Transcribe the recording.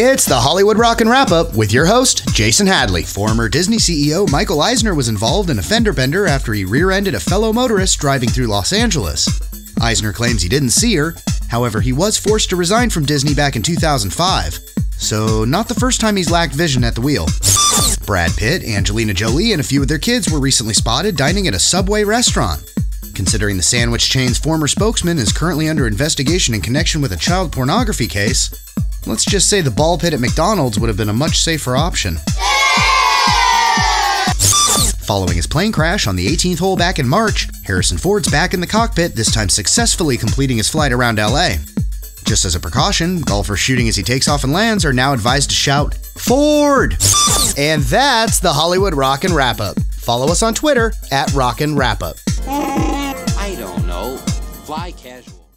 It's the Hollywood Rockin' Wrap Up with your host, Jason Hadley. Former Disney CEO Michael Eisner was involved in a fender bender after he rear ended a fellow motorist driving through Los Angeles. Eisner claims he didn't see her, however, he was forced to resign from Disney back in 2005. So, not the first time he's lacked vision at the wheel. Brad Pitt, Angelina Jolie, and a few of their kids were recently spotted dining at a Subway restaurant. Considering the sandwich chain's former spokesman is currently under investigation in connection with a child pornography case, let's just say the ball pit at McDonald's would have been a much safer option. Following his plane crash on the 18th hole back in March, Harrison Ford's back in the cockpit, this time successfully completing his flight around LA. Just as a precaution, golfers shooting as he takes off and lands are now advised to shout, Ford! And that's the Hollywood Rockin' Wrap Up. Follow us on Twitter at Rockin' Wrap Up. I don't know. Fly casual.